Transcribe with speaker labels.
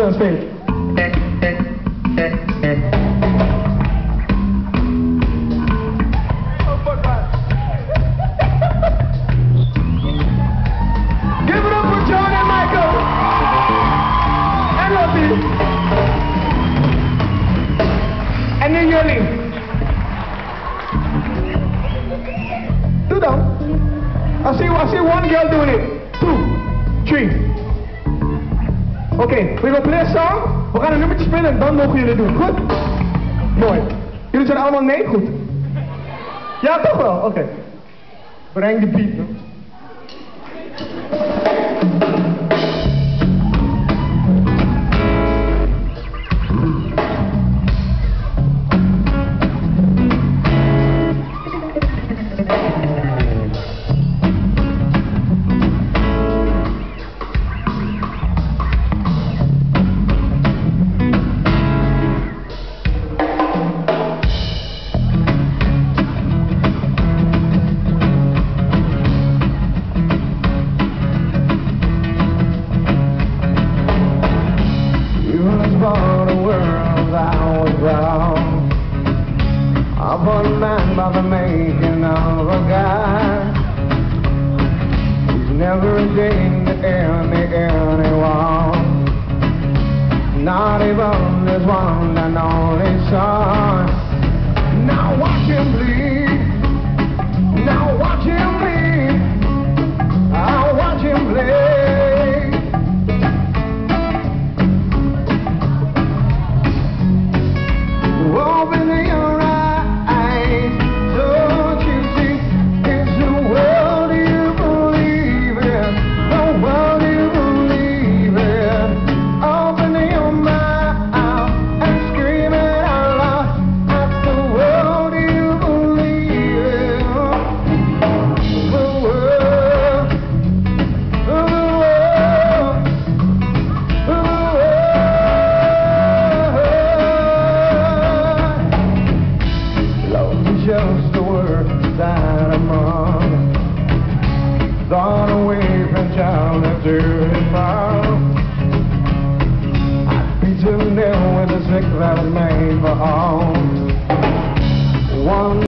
Speaker 1: on stage. Give it up for John and Michael. And Lottie. And. Two down. I see, I see one girl doing it. Two, three. Oké, okay, we gaan play song. We gaan een nummertje spelen en dan mogen jullie doen. Goed? Mooi. Jullie zijn allemaal nee? Goed. Ja, toch wel? Oké. Breng de beat.
Speaker 2: Ashamed to any anyone. Not even his one Gone away from child into his mouth. I'd be too near with the sick that made for home. One